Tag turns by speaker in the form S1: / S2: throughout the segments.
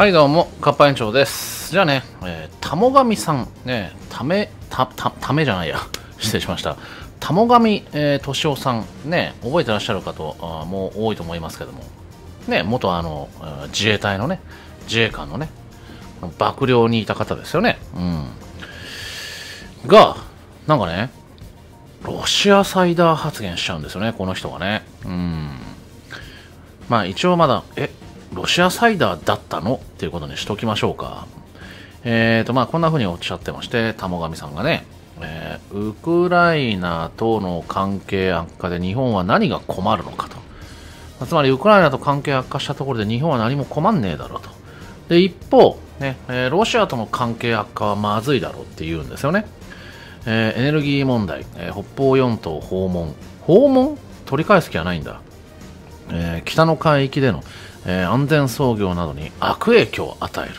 S1: はいどうもカッパ園長です。じゃあね、えー、たもがみさんねためたたためじゃないや。失礼しました。たもがみ、えー、としおさんね覚えてらっしゃる方あもう多いと思いますけども。ね元あの自衛隊のね自衛官のね幕僚にいた方ですよね。うん。がなんかねロシアサイダー発言しちゃうんですよねこの人がね。うん。まあ一応まだえロシアサイダーだったの？っていうことにしときましょうか。えーと、まあ、こんな風におっしゃってまして、玉神さんがね、えー、ウクライナとの関係悪化で日本は何が困るのかと。つまり、ウクライナと関係悪化したところで日本は何も困んねえだろうと。で、一方、ね、えー、ロシアとの関係悪化はまずいだろうって言うんですよね。えー、エネルギー問題、えー、北方四島訪問。訪問？取り返す気はないんだ。えー、北の海域でのえー、安全操業などに悪影響を与える。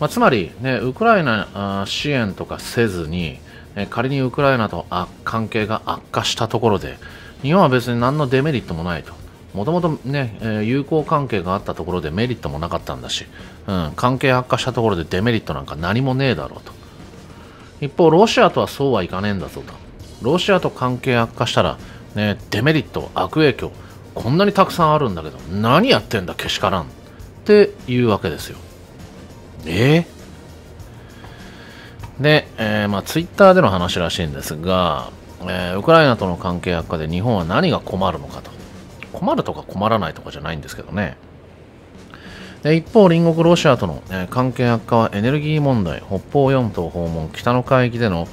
S1: まあ、つまり、ね、ウクライナ支援とかせずに、えー、仮にウクライナと関係が悪化したところで、日本は別に何のデメリットもないと。もともとね、え、友好関係があったところでメリットもなかったんだし、うん、関係悪化したところでデメリットなんか何もねえだろうと。一方、ロシアとはそうはいかねえんだぞと。ロシアと関係悪化したら、ね、デメリット、悪影響、こんなにたくさんあるんだけど何やってんだけしからん。っていうわけですよ。え？ー、で、えー、まあ、ツイッターでの話らしいんですが、えー、ウクライナとの関係悪化で日本は何が困るのかと。困るとか困らないとかじゃないんですけどね。で一方、隣国ロシアとの、えー、関係悪化はエネルギー問題、北方四島訪問、北の海域での、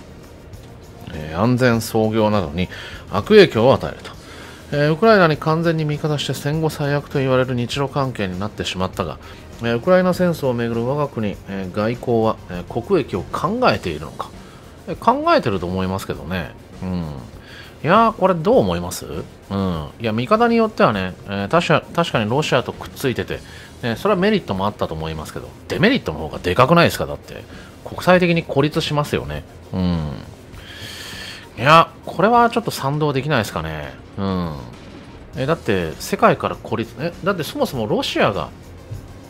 S1: えー、安全操業などに悪影響を与えると。えー、ウクライナに完全に味方して戦後最悪と言われる日露関係になってしまったが、えー、ウクライナ戦争をめぐる我が国、えー、外交は、え国益を考えているのか、え考えてると思いますけどね。うん。いやこれどう思います？うん。いや、見方によってはね、え確か確かにロシアとくっついてて、ね、それはメリットもあったと思いますけど、デメリットの方がでかくないですか？だって。国際的に孤立しますよね。うん。いや、これはちょっと賛同できないですかね。うん。えだって世界から孤立えだってそもそもロシアが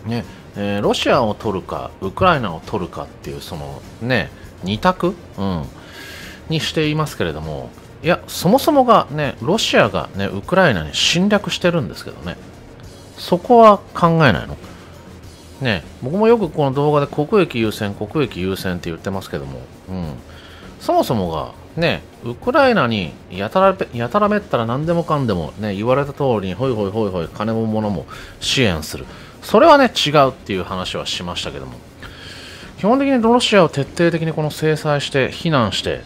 S1: ね、えー、ロシアを取るかウクライナを取るかっていうそのね二択、うん、にしていますけれどもいやそもそもがねロシアがねウクライナに侵略してるんですけどね。そこは考えないの？ね僕もよくこの動画で国益優先国益優先って言ってますけども、うん、そもそもがね、ウクライナにやたらやたらめったら何でもかんでも、ね、言われた通りにほいほいほいほい金も物も支援する。それはね違うっていう話はしましたけども。基本的にロシアを徹底的にこの制裁して非難して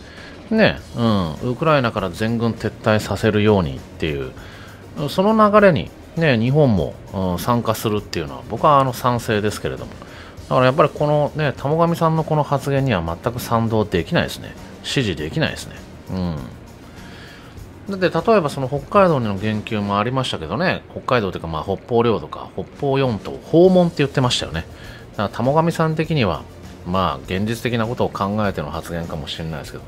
S1: ね、うん、ウクライナから全軍撤退させるようにっていうその流れに、ね、日本も、うん、参加するっていうのは僕はあの賛成ですけれども。だからやっぱりこのね、玉上さんのこの発言には全く賛同できないですね。支持できないですね。うん。だって例えばその北海道の言及もありましたけどね、北海道というかまあ北方領土か、北方四島訪問って言ってましたよね。だから玉上さん的には、まあ現実的なことを考えての発言かもしれないですけど、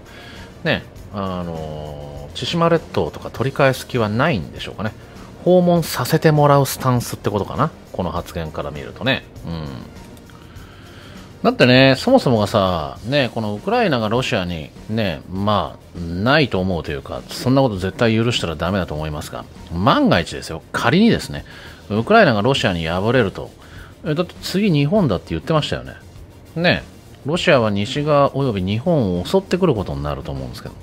S1: ね、あの千島列島とか取り返す気はないんでしょうかね。訪問させてもらうスタンスってことかな。この発言から見るとね。うん。だってね、そもそもがさ、ね、このウクライナがロシアにね、まあ、ないと思うというか、そんなこと絶対許したらダメだと思いますが、万が一ですよ、仮にですね、ウクライナがロシアに敗れると、えだって次日本だって言ってましたよね。ね、ロシアは西側及び日本を襲ってくることになると思うんですけど、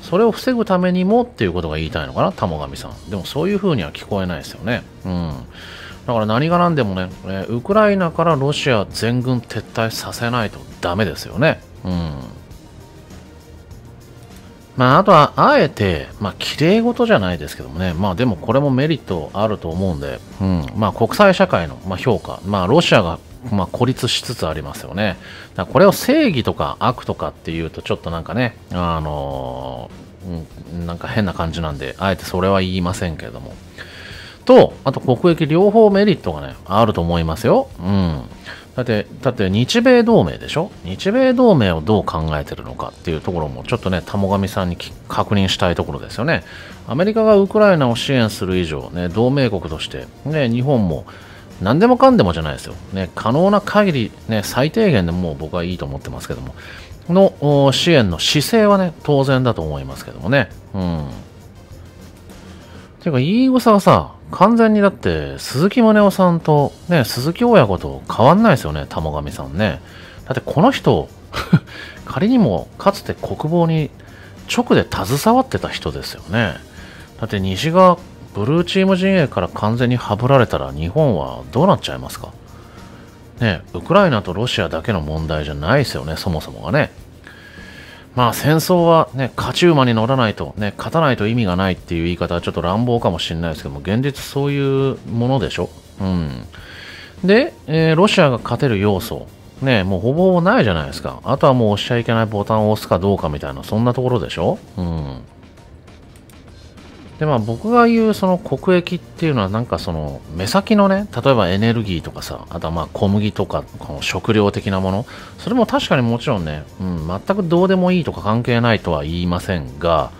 S1: それを防ぐためにもっていうことが言いたいのかな、玉神さん。でもそういう風には聞こえないですよね。うん。だから何が何でもね、えウクライナからロシア全軍撤退させないとダメですよね。うん。まあ、あとは、あえて、まあ、綺麗事じゃないですけどもね、まあ、でもこれもメリットあると思うんで、うん、まあ、国際社会の、まあ、評価、まあ、ロシアが、まあ、孤立しつつありますよね。だこれを正義とか悪とかっていうと、ちょっとなんかね、あのー、なんか変な感じなんで、あえてそれは言いませんけれども、と、あと国益両方メリットがね、あると思いますよ。うん。だって、だって日米同盟でしょ？日米同盟をどう考えてるのかっていうところもちょっとね、玉上さんに確認したいところですよね。アメリカがウクライナを支援する以上、ね、同盟国として、ね、日本も、何でもかんでもじゃないですよ。ね、可能な限り、ね、最低限でも僕はいいと思ってますけども、の支援の姿勢はね、当然だと思いますけどもね。うん。ていうか、言い草はさ、完全にだって、鈴木宗男さんと、ね、鈴木親子と変わんないですよね、玉神さんね。だってこの人、仮にもかつて国防に直で携わってた人ですよね。だって西がブルーチーム陣営から完全にはぶられたら日本はどうなっちゃいますかね、ウクライナとロシアだけの問題じゃないですよね、そもそもがね。まあ戦争はね、勝ち馬に乗らないと、ね、勝たないと意味がないっていう言い方はちょっと乱暴かもしれないですけども、現実そういうものでしょ？うん。で、えー、ロシアが勝てる要素、ね、もうほぼほぼないじゃないですか。あとはもう押しちゃいけないボタンを押すかどうかみたいな、そんなところでしょ？うん。でまあ僕が言うその国益っていうのはなんかその目先のね例えばエネルギーとかさあとはまあ小麦とかこの食料的なものそれも確かにもちろんね、うん、全くどうでもいいとか関係ないとは言いませんが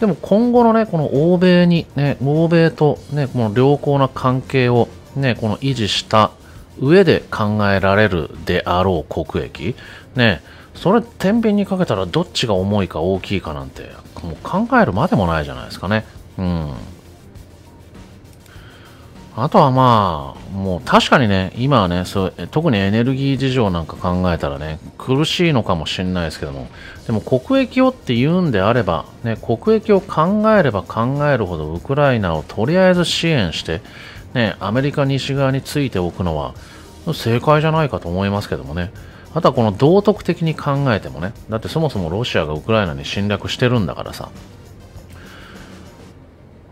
S1: でも今後のねこの欧米にね欧米とねこの良好な関係をねこの維持した上で考えられるであろう国益ねそれ天秤にかけたらどっちが重いか大きいかなんてもう考えるまでもないじゃないですかね。うん。あとはまあ、もう確かにね、今はね、そう特にエネルギー事情なんか考えたらね、苦しいのかもしれないですけども、でも国益をって言うんであれば、ね、国益を考えれば考えるほどウクライナをとりあえず支援して、ね、アメリカ西側についておくのは正解じゃないかと思いますけどもね。あとはこの道徳的に考えてもね、だってそもそもロシアがウクライナに侵略してるんだからさ、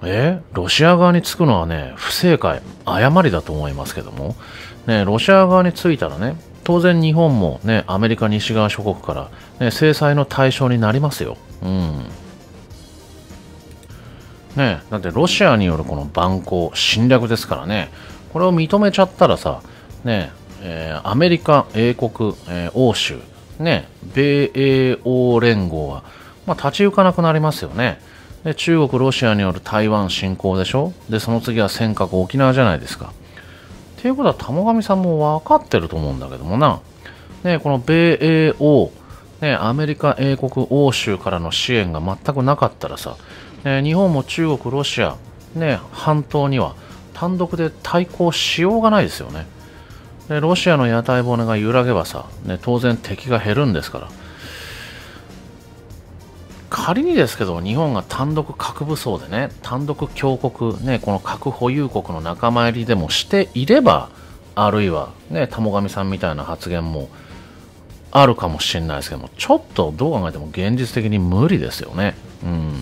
S1: え？ロシア側につくのはね、不正解、誤りだと思いますけども、ね、ロシア側についたらね、当然日本もね、アメリカ西側諸国から、ね、制裁の対象になりますよ。うん。ね、だってロシアによるこの蛮行、侵略ですからね、これを認めちゃったらさ、ね、えー、アメリカ、英国、えー、欧州、ね、米英欧連合は、まあ、立ち行かなくなりますよね。で中国、ロシアによる台湾侵攻でしょで、その次は尖閣、沖縄じゃないですか。っていうことは、玉神さんも分かってると思うんだけどもな。ね、この米英欧、ね、アメリカ、英国、欧州からの支援が全くなかったらさ、ね、日本も中国、ロシア、ね、半島には単独で対抗しようがないですよね。でロシアの屋台骨が揺らげばさ、ね、当然敵が減るんですから。仮にですけど日本が単独核武装でね単独強国、ね、この核保有国の仲間入りでもしていればあるいは、ね、玉神さんみたいな発言もあるかもしれないですけどもちょっとどう考えても現実的に無理ですよね。うん。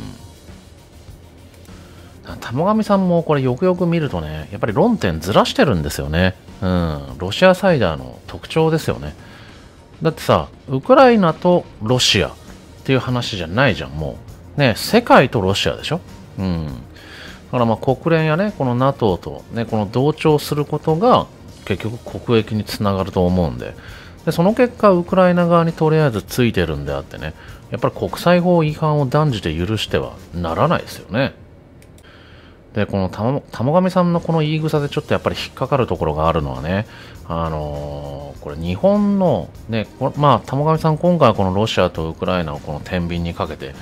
S1: 玉神さんもこれよくよく見るとねやっぱり論点ずらしてるんですよね。うん、ロシアサイダーの特徴ですよね。だってさ、ウクライナとロシアっていう話じゃないじゃん、もう。ね、世界とロシアでしょ？うん。だからまあ国連やね、この NATO とね、この同調することが結局国益につながると思うんで、でその結果、ウクライナ側にとりあえずついてるんであってね、やっぱり国際法違反を断じて許してはならないですよね。で、この玉神さんのこの言い草でちょっとやっぱり引っかかるところがあるのはね、あのー、これ日本の、ね、まあ、玉神さん今回はこのロシアとウクライナをこの天秤にかけて、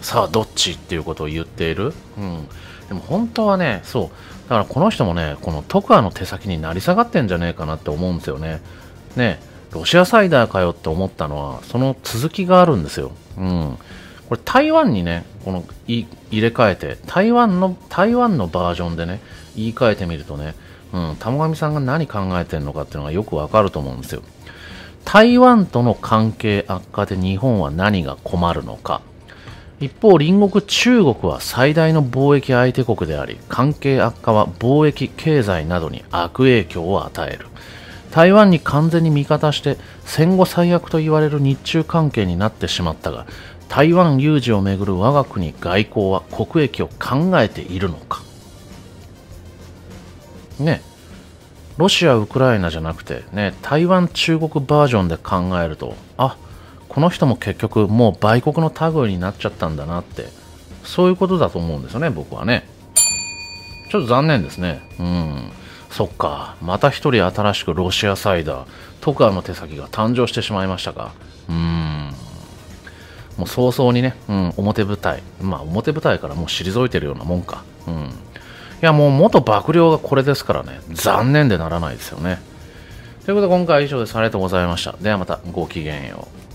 S1: さあどっちっていうことを言っている。うん。でも本当はね、そう。だからこの人もね、この徳アの手先になり下がってんじゃねえかなって思うんですよね。ね、ロシアサイダーかよって思ったのは、その続きがあるんですよ。うん。これ台湾にね、この入れ替えて、台湾の、台湾のバージョンでね、言い換えてみるとね、うん、玉神さんが何考えてるのかっていうのがよくわかると思うんですよ。台湾との関係悪化で日本は何が困るのか。一方、隣国中国は最大の貿易相手国であり、関係悪化は貿易、経済などに悪影響を与える。台湾に完全に味方して戦後最悪と言われる日中関係になってしまったが、台湾有事をめぐる我が国外交は国益を考えているのかねロシア、ウクライナじゃなくて、ね、台湾、中国バージョンで考えると、あこの人も結局もう売国の類になっちゃったんだなって、そういうことだと思うんですよね、僕はね。ちょっと残念ですね。うん。そっか、また一人新しくロシアサイダー、徳川の手先が誕生してしまいましたか。うん。もう早々にね、うん、表舞台。まあ表舞台からもう退いてるようなもんか。うん。いやもう元幕僚がこれですからね、残念でならないですよね。ということで今回は以上です。ありがとうございました。ではまたごきげんよう。